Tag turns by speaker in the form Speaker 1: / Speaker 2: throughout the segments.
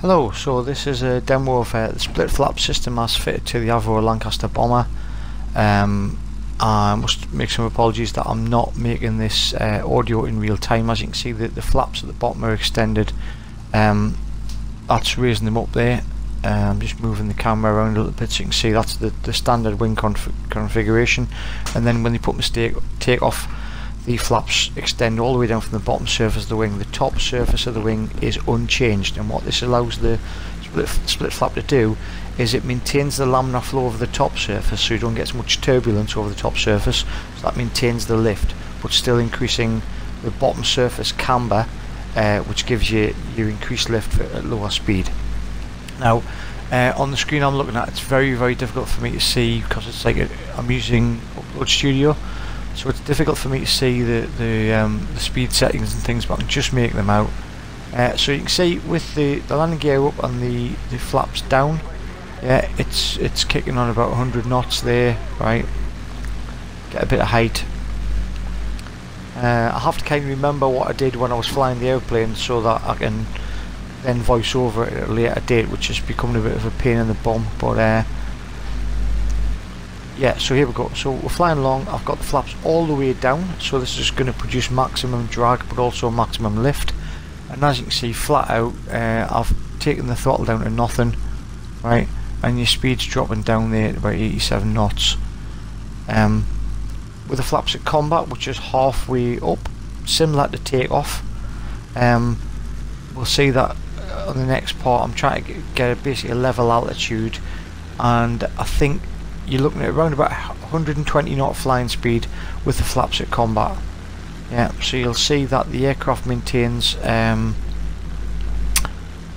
Speaker 1: Hello, so this is a demo of uh, the split flap system as fitted to the Avro Lancaster bomber. Um, I must make some apologies that I'm not making this uh, audio in real time. As you can see, the, the flaps at the bottom are extended. Um, that's raising them up there. Uh, I'm just moving the camera around a little bit so you can see that's the, the standard wing conf configuration. And then when you put mistake take off the flaps extend all the way down from the bottom surface of the wing. The top surface of the wing is unchanged and what this allows the split, split flap to do is it maintains the laminar flow over the top surface so you don't get as much turbulence over the top surface so that maintains the lift but still increasing the bottom surface camber uh, which gives you your increased lift at lower speed. Now uh, on the screen I'm looking at it's very very difficult for me to see because it's like a, I'm using Upload Studio so it's difficult for me to see the the, um, the speed settings and things but I can just make them out. Uh, so you can see with the, the landing gear up and the, the flaps down yeah it's it's kicking on about 100 knots there right? Get a bit of height. Uh, I have to kind of remember what I did when I was flying the airplane so that I can then voice over it at a later date which is becoming a bit of a pain in the bum but uh, yeah so here we go. So we're flying along. I've got the flaps all the way down. So this is going to produce maximum drag but also maximum lift. And as you can see flat out uh, I've taken the throttle down to nothing right? And your speed's dropping down there at about 87 knots. Um, with the flaps at combat which is halfway up similar to takeoff um, we'll see that on the next part I'm trying to get, a, basically a level altitude. And I think you're looking at around about 120 knot flying speed with the flaps at combat. Yeah, so you'll see that the aircraft maintains. Um,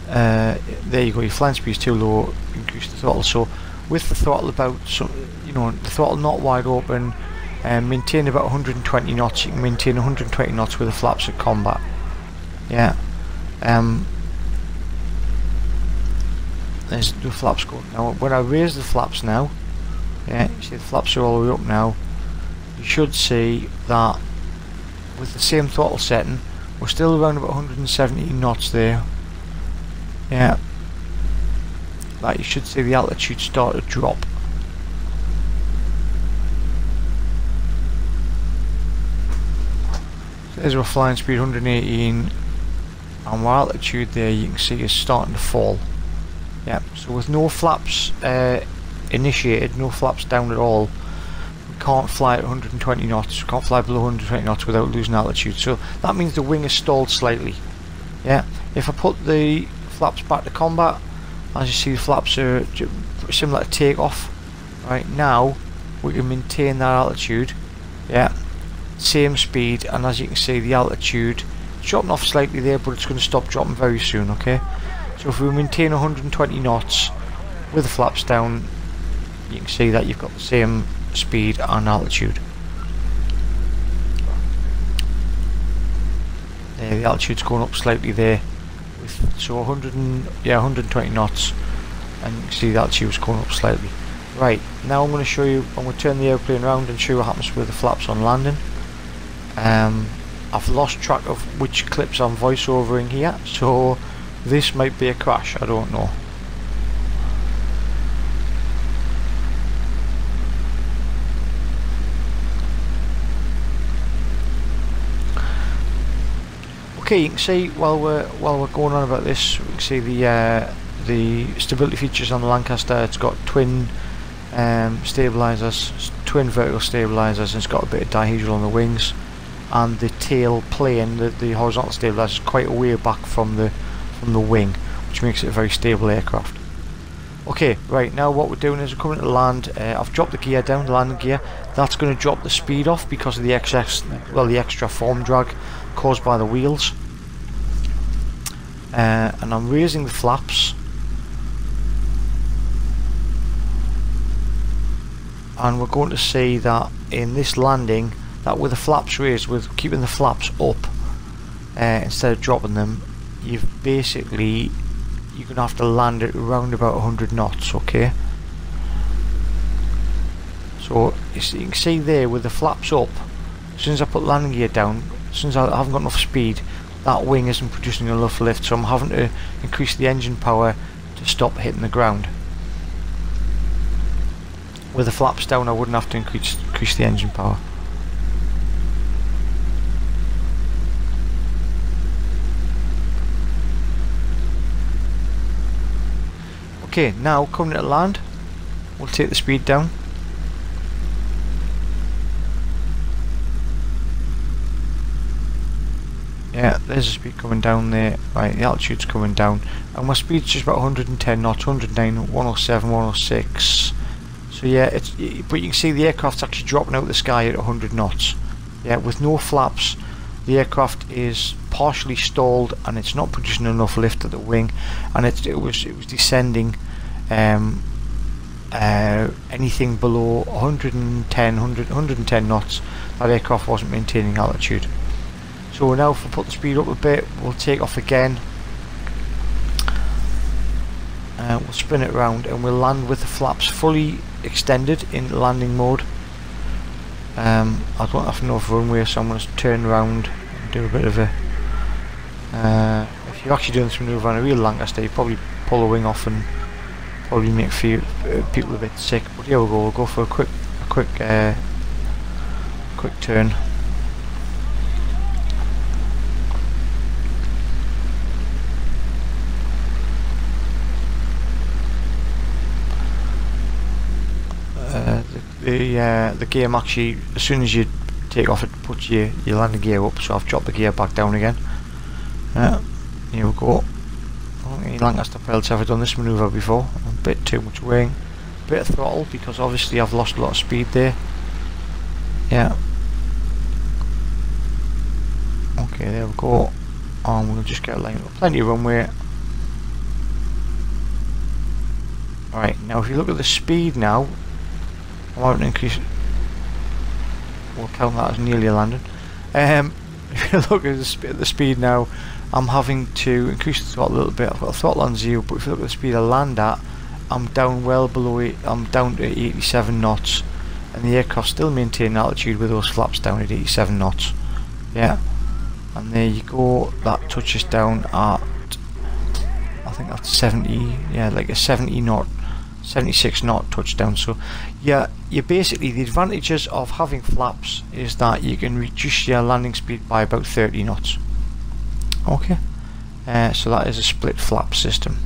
Speaker 1: uh, there you go. Your flying speed is too low. Increase the throttle. So with the throttle about, so you know, the throttle not wide open, and um, maintain about 120 knots. You can maintain 120 knots with the flaps at combat. Yeah. Um, there's the flaps going. Now when I raise the flaps now, yeah, see the flaps are all the way up now. You should see that with the same throttle setting, we're still around about 170 knots there. Yeah. Like you should see the altitude start to drop. There's our flying speed 118 and our altitude there you can see is starting to fall. Yeah, so with no flaps uh, initiated, no flaps down at all. We can't fly at 120 knots, we can't fly below 120 knots without losing altitude. So that means the wing is stalled slightly. Yeah, if I put the flaps back to combat, as you see the flaps are similar to takeoff. Right now, we can maintain that altitude. Yeah, same speed, and as you can see, the altitude dropping off slightly there, but it's going to stop dropping very soon. Okay, so if we maintain 120 knots with the flaps down, you can see that you've got the same speed and altitude. There, the altitude's going up slightly there, with so 100 and, yeah 120 knots, and you can see the altitude's going up slightly. Right, now I'm going to show you. I'm going to turn the airplane around and show you what happens with the flaps on landing. Um, I've lost track of which clips I'm voiceovering here, so this might be a crash. I don't know. Okay, you can see while we're while we're going on about this, we can see the uh, the stability features on the Lancaster. It's got twin um, stabilizers, twin vertical stabilizers, and it's got a bit of dihedral on the wings. And the tail plane, the, the horizontal stabilizer, is quite a way back from the from the wing, which makes it a very stable aircraft. Okay, right now what we're doing is we're coming to land. Uh, I've dropped the gear down, the landing gear. That's going to drop the speed off because of the excess, well, the extra form drag caused by the wheels uh, and I'm raising the flaps. And we're going to see that in this landing that with the flaps raised with keeping the flaps up uh, instead of dropping them you've basically you're gonna have to land it around about 100 knots okay? So you can see there with the flaps up as soon as I put landing gear down as soon as I haven't got enough speed that wing isn't producing enough lift so I'm having to increase the engine power to stop hitting the ground. With the flaps down I wouldn't have to increase, increase the engine power. Okay, now coming to land, we'll take the speed down. Yeah, there's the speed coming down there. Right, the altitude's coming down. And my speed's just about 110 knots, 109, 107, 106. So yeah, it's but you can see the aircraft's actually dropping out of the sky at 100 knots. Yeah, with no flaps, the aircraft is partially stalled and it's not producing enough lift at the wing, and it, it was it was descending. Um, uh, anything below 110, 100, 110 knots, that aircraft wasn't maintaining altitude. So now if we put the speed up a bit, we'll take off again. Uh, we'll spin it around and we'll land with the flaps fully extended in landing mode. Um, I don't have enough runway so I'm going to turn around and do a bit of a... Uh, if you're actually doing this manoeuvre on a real Lancaster you probably pull the wing off and probably make a few uh, people a bit sick. But here we go, we'll go for a quick, a quick, uh, quick turn. Uh, the the, uh, the game actually as soon as you take off it puts your, your landing gear up so I've dropped the gear back down again. Uh, here we go. Any Lancaster pilots ever done this manoeuvre before? A bit too much wing bit of throttle because obviously I've lost a lot of speed there. Yeah. Okay there we go. And we'll just get a line plenty of runway. Alright, now if you look at the speed now, I won't increase We'll count that as nearly a landing. Um, if you look at the, sp the, speed now, I'm having to increase the throttle a little bit. I've got a throttle on zero, but if you look at the speed I land at, I'm down well below it. I'm down to 87 knots, and the aircraft still maintaining altitude with those flaps down at 87 knots. Yeah, and there you go. That touches down at I think that's 70. Yeah, like a 70 knot 76 knot touchdown. So yeah you basically the advantages of having flaps is that you can reduce your landing speed by about 30 knots. Okay. Uh, so that is a split flap system